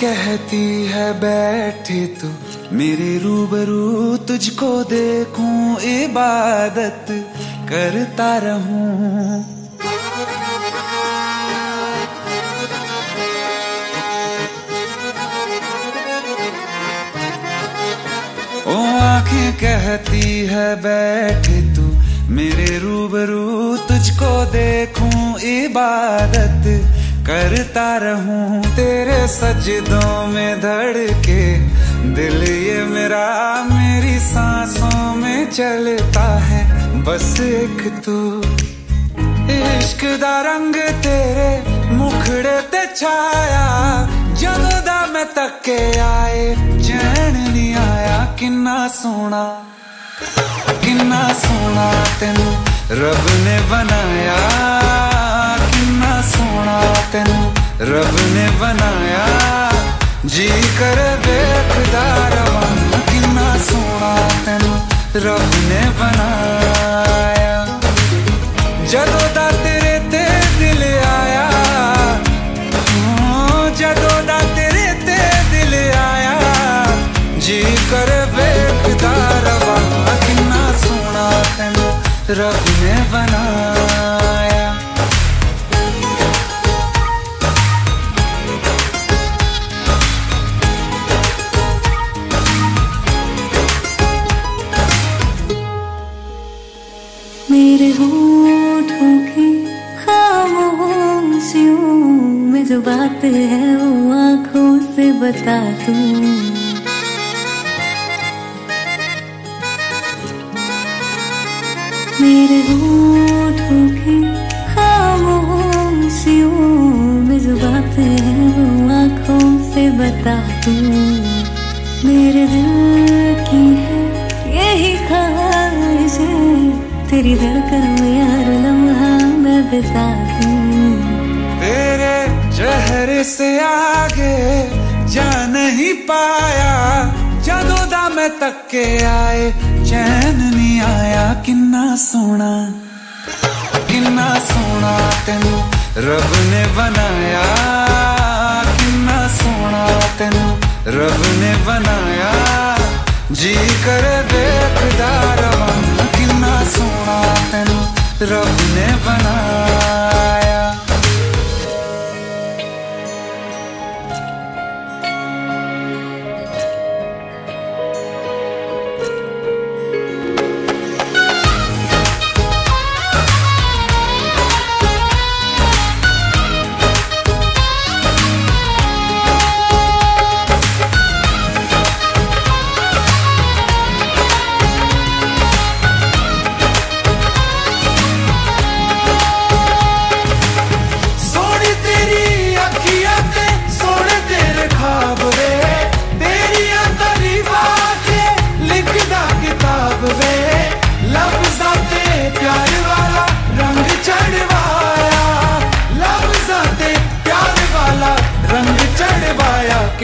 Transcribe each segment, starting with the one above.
कहती है, बैठे तू। मेरे रूबरू तुझको देखूँ, इबादत करता रहूँ। ओ, आँखें कहती है, बैठे तू। मेरे रूबरू तुझको देखूँ, इबादत करता रहूँ तेरे सजदों में धड़ के दिल ये मेरा मेरी सांसों में चलता है। बस एक तू इश्क दा रंग तेरे मुखड़े ते छाया। जदों मैं तके आए, चैन नी आया। किन्ना सोना किन्ना सोना तेन रब ने बनाया। ਸੋਹਣਾ ਤੈਨੂੰ ਰੱਬ ਨੇ ਬਣਾਇਆ। ਜੀ ਕਰ ਵੇਖਦਾ ਰਵਾਂ ਕਿੰਨਾ ਸੋਹਣਾ ਤੈਨੂੰ ਰੱਬ ਨੇ ਬਣਾਇਆ। ਜਦੋਂ ਦਾ ਤੇਰੇ ਤੇ ਦਿਲ ਆਇਆ ਜਦੋਂ ਦਾ ਤੇਰੇ ਤੇ ਦਿਲ ਆਇਆ, ਜੀ ਕਰ ਵੇਖਦਾ ਰਵਾਂ ਕਿੰਨਾ ਸੋਹਣਾ ਤੈਨੂੰ ਰੱਬ ਨੇ ਬਣਾਇਆ। बात है वो आँखों से बता तू मेरे होठों की खामोशियों में जो बात है वो आँखों से बता तू मेरे दिल की है यही ख्वाहिश, तेरी धड़कन में यार लम्हा मैं बिता दूँ। तेरे से आगे जा नहीं पाया। जदों दा मैं तके आए, चैन नहीं आया। किन्ना सोना किन्ना सोना तेन रब ने बनाया। किन्ना सोना तेन रब ने बनाया। जी कर देखदार रवां किन्ना सोना तेन रब ने बनाया।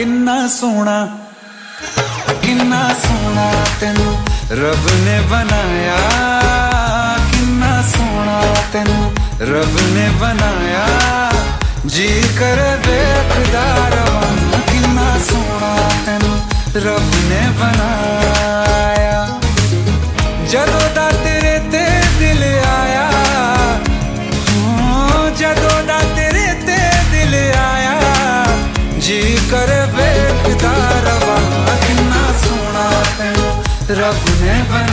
ਕਿੰਨਾ ਸੋਹਣਾ ਕਿੰਨਾ ਸੋਹਣਾ ਤੈਨੂੰ ਰੱਬ ਨੇ ਬਣਾਇਆ। ਕਿੰਨਾ ਸੋਹਣਾ ਤੈਨੂੰ ਰੱਬ ਨੇ ਬਣਾਇਆ। ਜੀ ਕਰ ਵੇਖਦਾ ਰਵਾਂ, ਕਿੰਨਾ ਸੋਹਣਾ ਤੈਨੂੰ ਰੱਬ ਨੇ ਬਣਾਇਆ। trouble never